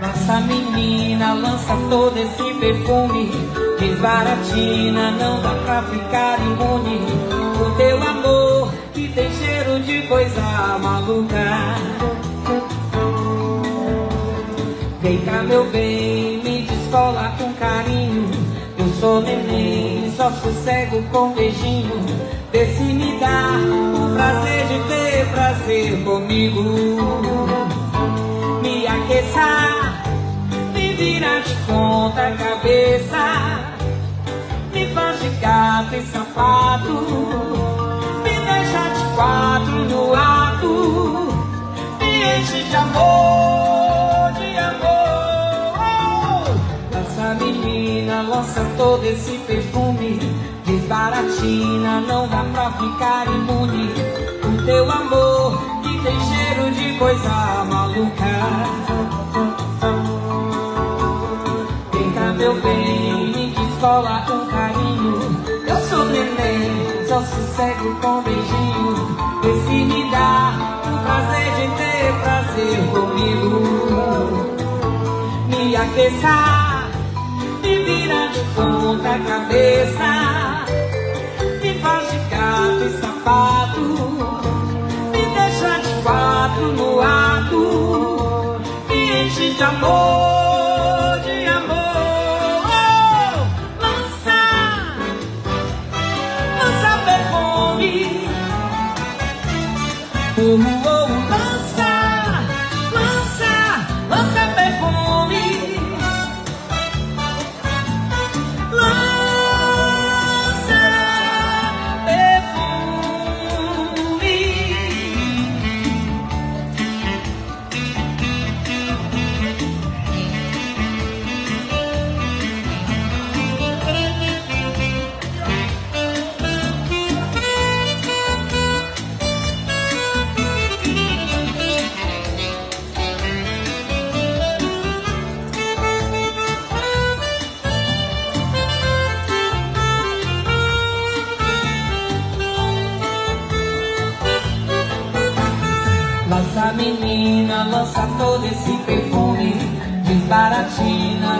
Nossa menina lança todo esse perfume. Desbaratina, não dá pra ficar imune. O teu amor que tem cheiro de coisa maluca. Cá meu bem, me descola com carinho. Eu sou neném, só sossego com beijinho. Vê se me dá o prazer de ter prazer comigo Me aqueça, me vira de ponta cabeça Me faz de gato e sapato Me deixa de quatro no ato Me enche de amor, de amor. Essa menina lança todo esse perfume Desbaratina, não dá pra ficar imune. O teu amor tem cheiro de coisa maluca. Vem cá meu bem, me descola com carinho. Eu sou neném, só sossego com beijinho. Vê se me dá o prazer de ter prazer comigo. Me aqueça, me vira de ponta cabeça. Me faz de gato e sapato Quatro no ato Me enche de amor,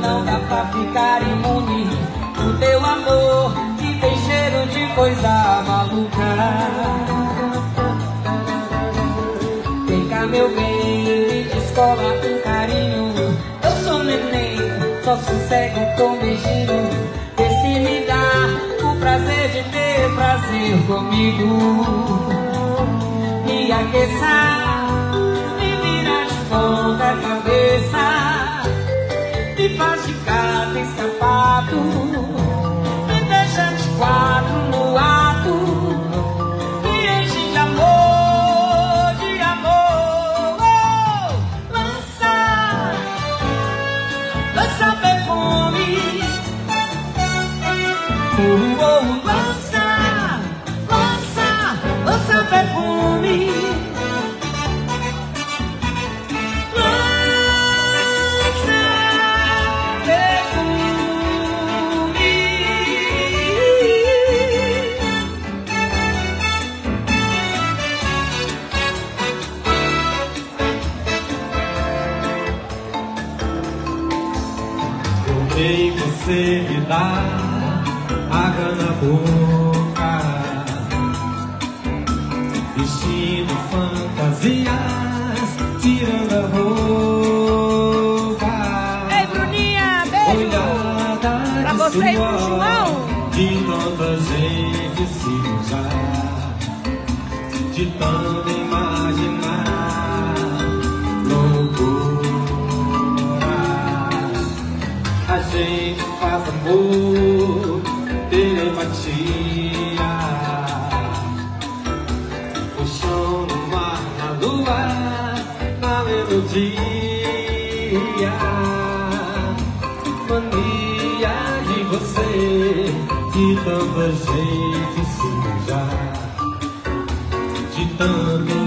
Não dá pra ficar imune. O teu amor que tem cheiro de coisa maluca. Vem cá meu bem, me descola com carinho. Eu sou neném, só sossego com beijinho. Vê se me dá o prazer de ter prazer comigo. Me aqueça, me vira de ponta cabeça, me faz de gato e sapato, me deixa de quatro no ato, me enche de amor, de amor. Oh, lança, lança perfume. Oh, lança, lança, lança perfume. Gente faz amor, telepatia. O chão no mar, na lua, na melodia. Mania de você, de tanta gente sujar, de tanto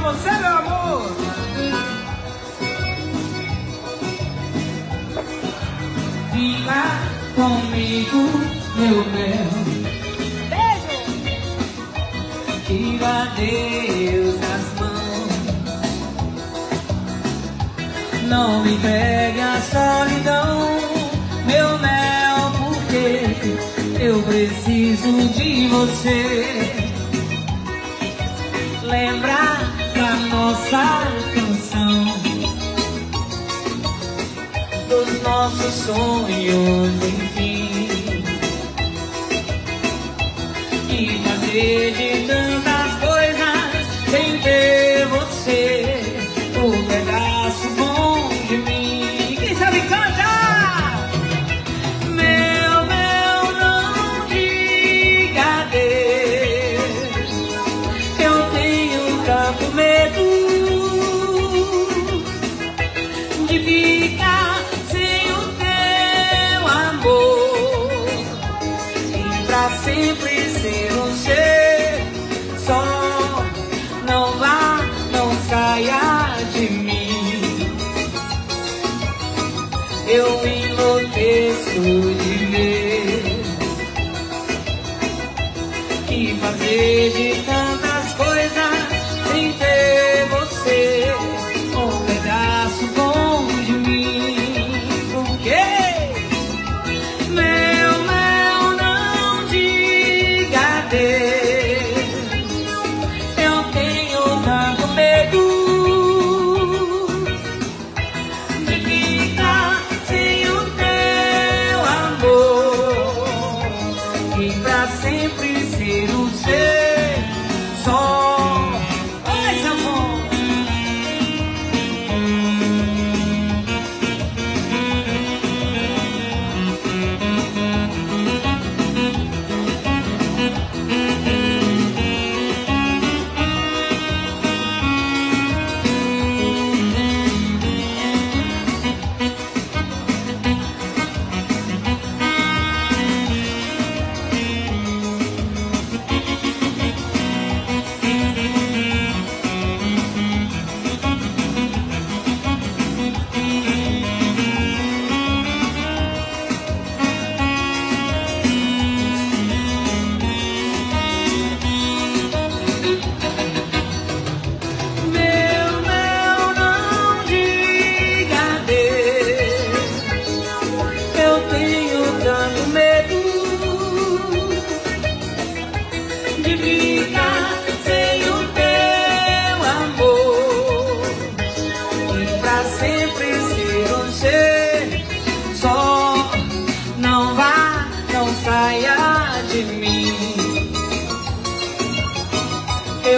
você, meu amor. Vina comigo, meu mel. Beijo. Tira Deus das mãos. Não me pegue a solidão, meu mel, porque eu preciso de você. essa canção dos nossos sonhos.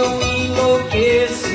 eu enlouqueço.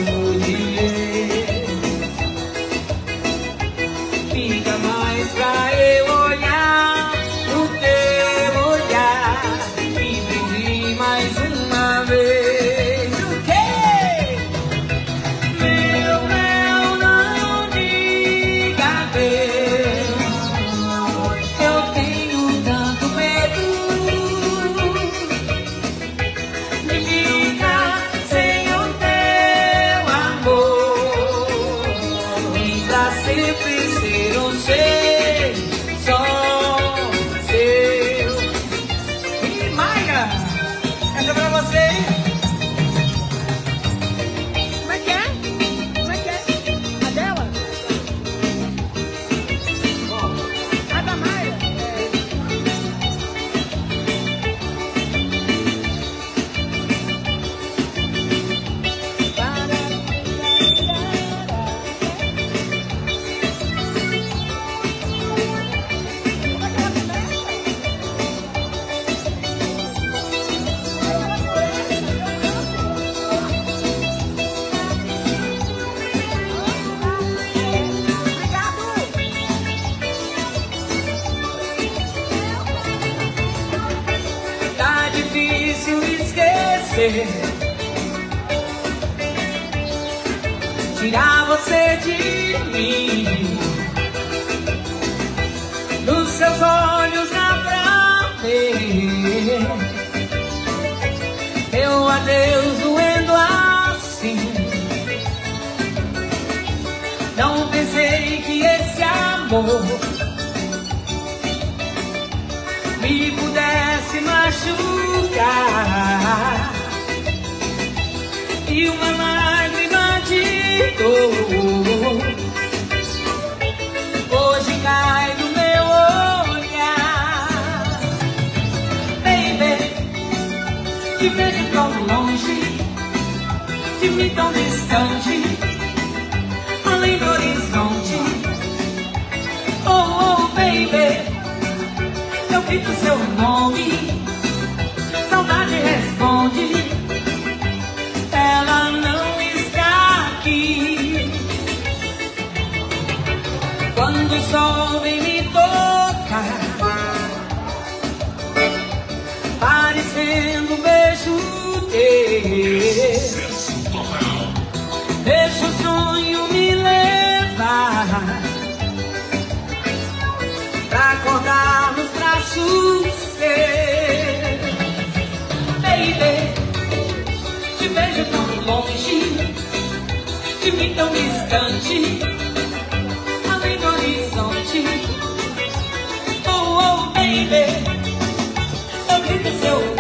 Meu adeus doendo assim. Não pensei que esse amor me pudesse machucar e uma lágrima de dor hoje cai do meu olhar, baby, tão longe, de mim tão distante, além do horizonte, oh, oh baby grito seu nome, saudade responde, ela não está aqui. Quando o sol vem me tocar, parecendo um beijo deixa o sonho me levar pra acordar nos braços. Baby, te vejo tão longe, de mim tão distante, além do horizonte. Oh, oh, baby, eu grito seu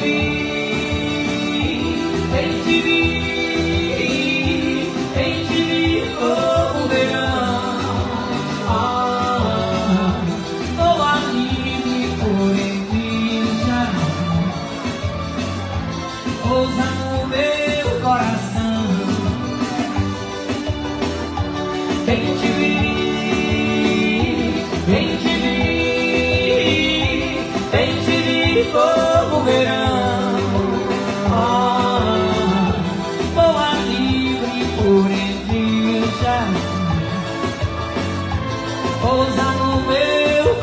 Vem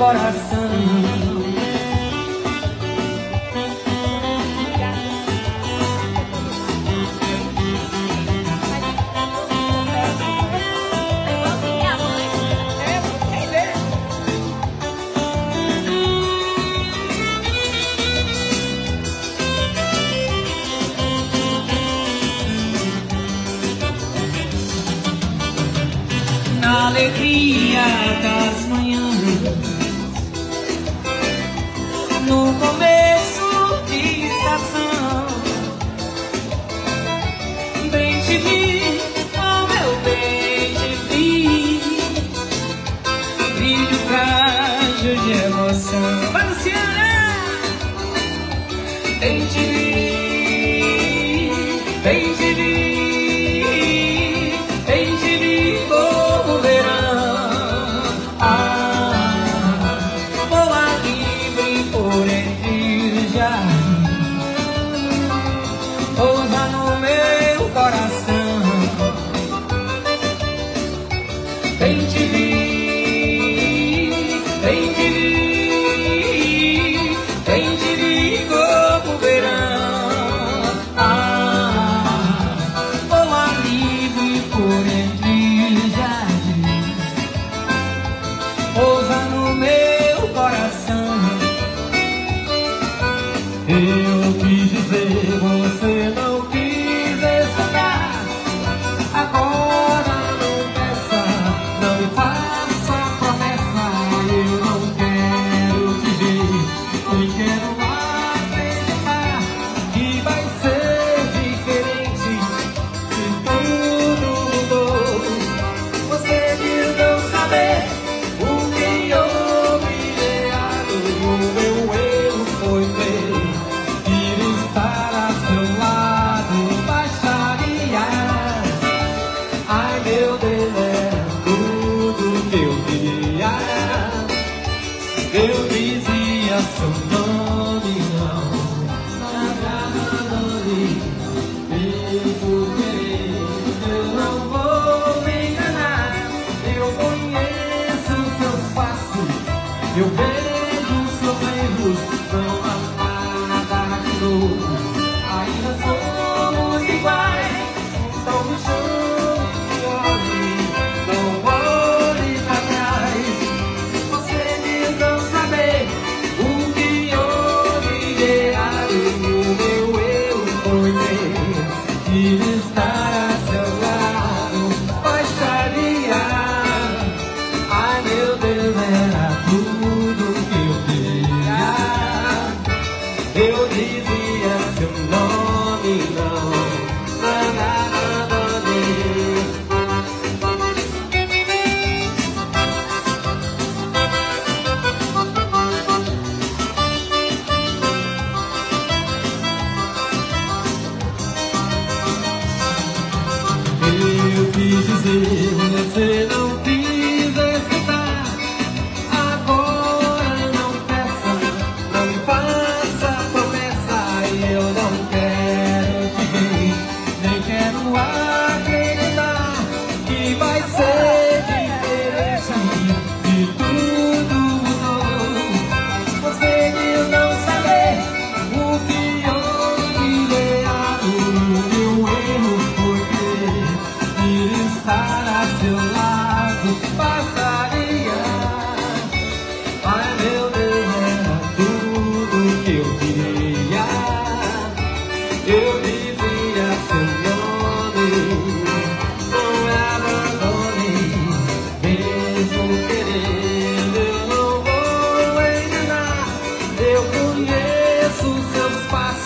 coração. alegria das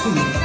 嗯。